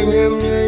ganha-me